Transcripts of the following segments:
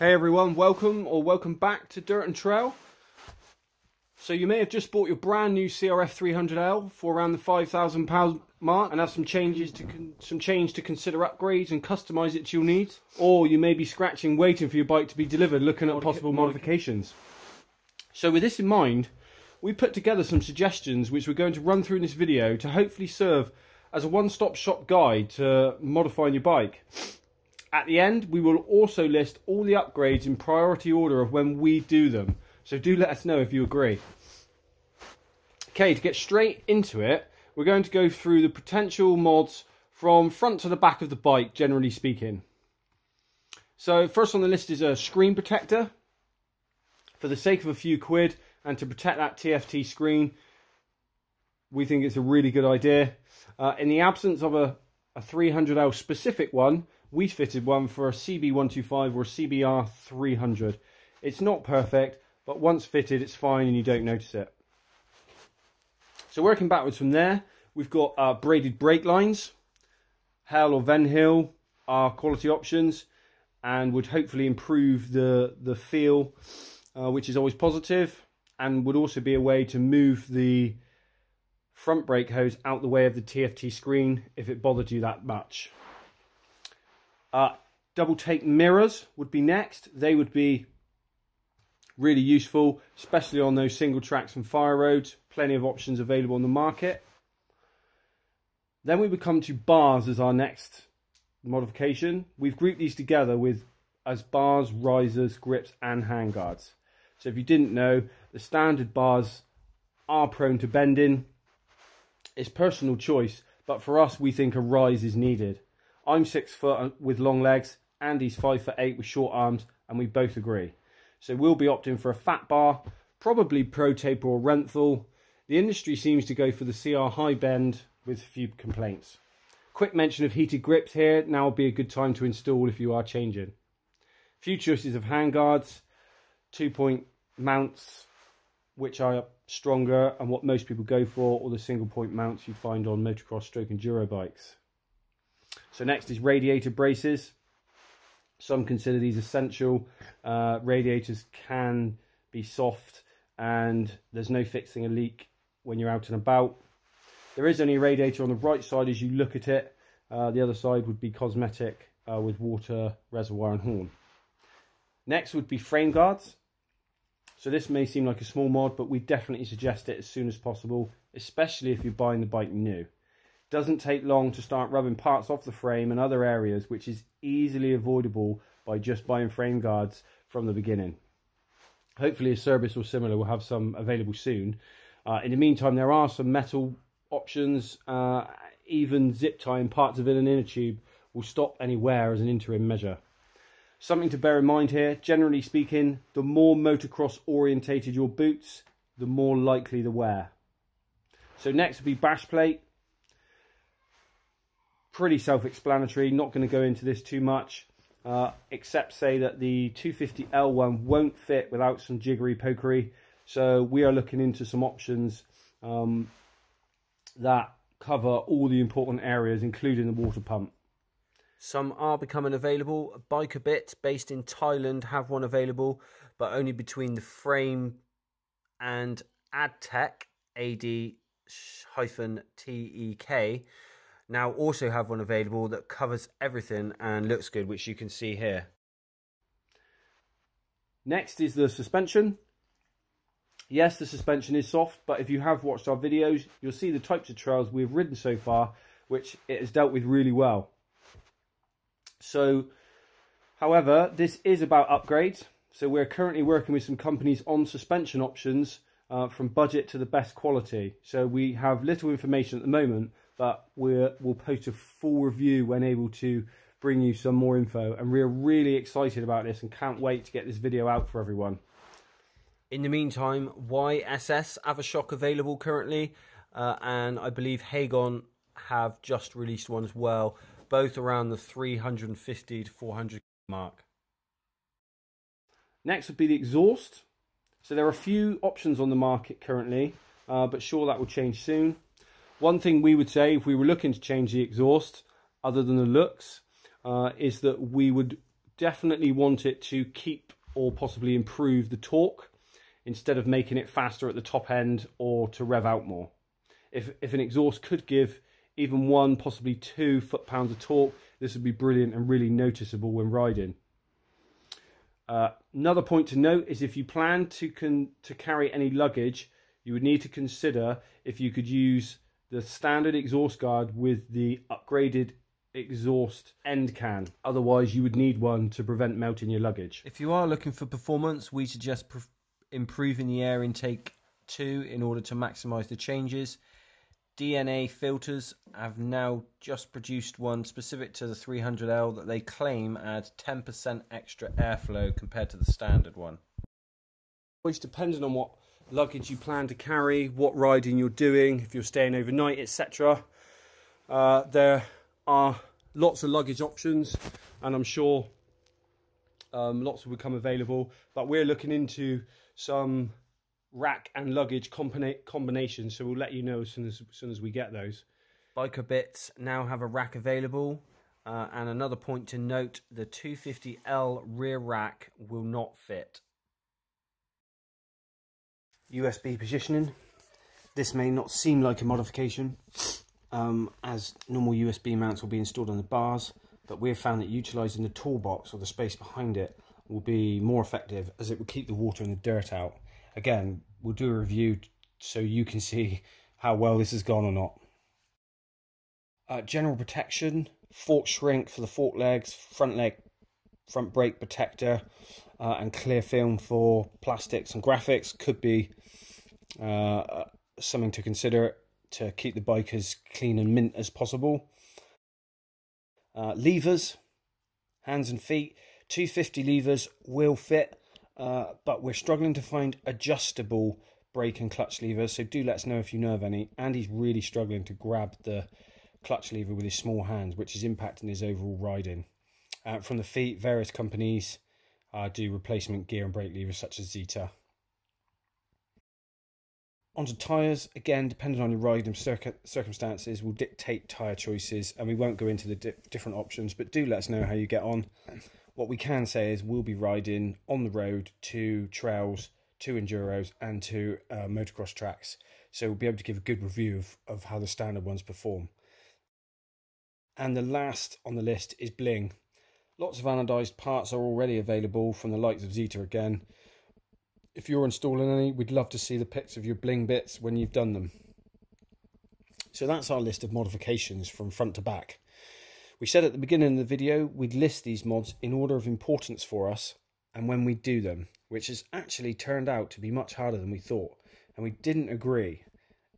Hey everyone, welcome or welcome back to Dirt n Trail. So you may have just bought your brand new CRF 300L for around the £5,000 mark and have some changes to some change to consider upgrades and customise it to your needs. Or you may be scratching waiting for your bike to be delivered looking at possible modifications. So with this in mind, we put together some suggestions which we're going to run through in this video to hopefully serve as a one-stop shop guide to modifying your bike. At the end, we will also list all the upgrades in priority order of when we do them. So do let us know if you agree. Okay, to get straight into it, we're going to go through the potential mods from front to the back of the bike, generally speaking. So first on the list is a screen protector. For the sake of a few quid and to protect that TFT screen, we think it's a really good idea. Uh, in the absence of a, a 300L specific one, we fitted one for a CB125 or a CBR 300. It's not perfect, but once fitted, it's fine and you don't notice it. So working backwards from there, we've got uh, braided brake lines. HEL or Venhill are quality options and would hopefully improve the, the feel, uh, which is always positive, and would also be a way to move the front brake hose out the way of the TFT screen if it bothered you that much. Uh, double take mirrors would be next. They would be really useful, especially on those single tracks and fire roads. Plenty of options available on the market. Then we would come to bars as our next modification. We've grouped these together with as bars, risers, grips and handguards. So if you didn't know, the standard bars are prone to bending. It's personal choice, but for us we think a rise is needed. I'm six foot with long legs, Andy's five foot eight with short arms, and we both agree. So we'll be opting for a fat bar, probably Pro Taper or Renthal. The industry seems to go for the CR high bend with few complaints. Quick mention of heated grips here, now would be a good time to install if you are changing. Few choices of handguards, two point mounts, which are stronger and what most people go for, or the single point mounts you find on motocross stroke enduro bikes. So next is radiator braces. Some consider these essential. Uh, radiators can be soft and there's no fixing a leak when you're out and about. There is only a radiator on the right side as you look at it. Uh, the other side would be cosmetic uh, with water, reservoir and horn. Next would be frame guards. So this may seem like a small mod, but we definitely suggest it as soon as possible, especially if you're buying the bike new. Doesn't take long to start rubbing parts off the frame and other areas, which is easily avoidable by just buying frame guards from the beginning. Hopefully Acerbis or similar will have some available soon. Uh, in the meantime, there are some metal options, uh, even zip tying parts of it in an inner tube will stop any wear as an interim measure. Something to bear in mind here, generally speaking, the more motocross orientated your boots, the more likely the wear. So next will be bash plate pretty self-explanatory. Not going to go into this too much, uh, except say that the 250L one won't fit without some jiggery pokery. So we are looking into some options um, that cover all the important areas, including the water pump. Some are becoming available. Bike-a-Bit, based in Thailand, have one available, but only between the frame and AdTek, A-D-T-E-K, now also have one available that covers everything and looks good, which you can see here. Next is the suspension. Yes, the suspension is soft, but if you have watched our videos, you'll see the types of trails we've ridden so far, which it has dealt with really well. So, however, this is about upgrades. So we're currently working with some companies on suspension options uh, from budget to the best quality. So we have little information at the moment, but we will post a full review when able to bring you some more info. And we're really excited about this and can't wait to get this video out for everyone. In the meantime, YSS have a shock available currently, uh, and I believe Hagon have just released one as well, both around the 350 to 400 mark. Next would be the exhaust. So there are a few options on the market currently, uh, but sure that will change soon. One thing we would say if we were looking to change the exhaust, other than the looks, uh, is that we would definitely want it to keep or possibly improve the torque instead of making it faster at the top end or to rev out more. If, if an exhaust could give even one, possibly two foot-pounds of torque, this would be brilliant and really noticeable when riding. Uh, another point to note is if you plan to, to carry any luggage, you would need to consider if you could use the standard exhaust guard with the upgraded exhaust end can. Otherwise, you would need one to prevent melting your luggage. If you are looking for performance, we suggest improving the air intake too in order to maximize the changes. DNA filters have now just produced one specific to the 300L that they claim adds 10% extra airflow compared to the standard one. Which depending on what luggage you plan to carry, what riding you're doing, if you're staying overnight, etc. Uh, there are lots of luggage options, and I'm sure um, lots will become available. But we're looking into some rack and luggage combina- combinations, so we'll let you know as soon as, as soon as we get those. BikerBitz now have a rack available. Uh, and another point to note the 250L rear rack will not fit. USB positioning. This may not seem like a modification, um, as normal USB mounts will be installed on the bars, but we've found that utilising the toolbox or the space behind it will be more effective as it will keep the water and the dirt out. Again, we'll do a review so you can see how well this has gone or not. Uh, general protection, fork shrink for the fork legs, front leg, front brake protector, uh, and clear film for plastics and graphics could be uh, something to consider to keep the bike as clean and mint as possible. Uh, levers, hands and feet, 250 levers will fit, uh, but we're struggling to find adjustable brake and clutch levers. So do let us know if you know of any. Andy's really struggling to grab the clutch lever with his small hands, which is impacting his overall riding. Uh, from the feet, various companies uh, do replacement gear and brake levers such as Zeta. Onto tyres, again, depending on your riding circumstances, will dictate tyre choices, and we won't go into the di different options, but do let us know how you get on. What we can say is we'll be riding on the road to trails, to enduros, and to uh, motocross tracks, so we'll be able to give a good review of, of how the standard ones perform. And the last on the list is Bling. Lots of anodized parts are already available from the likes of Zeta again if you're installing any, we'd love to see the pics of your bling bits when you've done them. So that's our list of modifications from front to back. We said at the beginning of the video we'd list these mods in order of importance for us and when we do them, which has actually turned out to be much harder than we thought, and we didn't agree.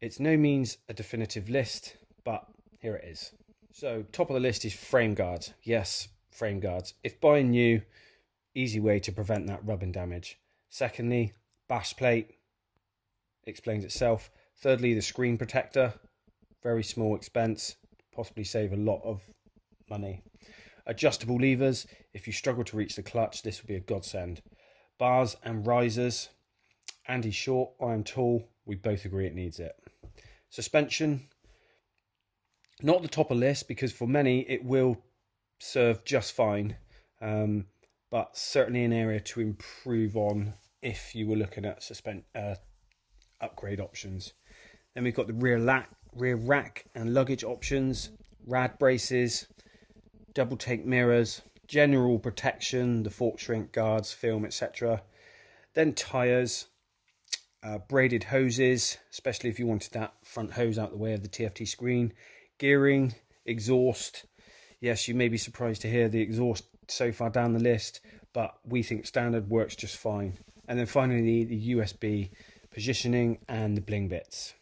It's no means a definitive list, but here it is. So, top of the list is frame guards. Yes, frame guards. If buying new, easy way to prevent that rubbing damage. Secondly, bash plate explains itself. Thirdly, the screen protector, very small expense, possibly save a lot of money. Adjustable levers, if you struggle to reach the clutch, this will be a godsend. Bars and risers, Andy short, I am tall, we both agree it needs it. Suspension, not the top of list because for many it will serve just fine, um, but certainly an area to improve on if you were looking at suspend uh, upgrade options. Then we've got the rear rack, rear rack and luggage options, rad braces, double take mirrors, general protection, the fork shrink guards, film, etc. Then tires, uh, braided hoses, especially if you wanted that front hose out the way of the TFT screen, gearing, exhaust. Yes, you may be surprised to hear the exhaust so far down the list, but we think standard works just fine. And then finally, the USB positioning and the bling bits.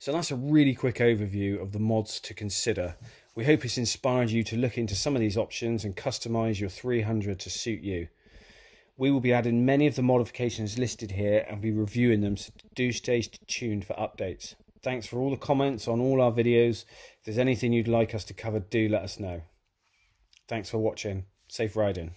So that's a really quick overview of the mods to consider. We hope it's inspired you to look into some of these options and customize your 300 to suit you. We will be adding many of the modifications listed here and be reviewing them, so do stay tuned for updates. Thanks for all the comments on all our videos. If there's anything you'd like us to cover, do let us know. Thanks for watching. Safe riding.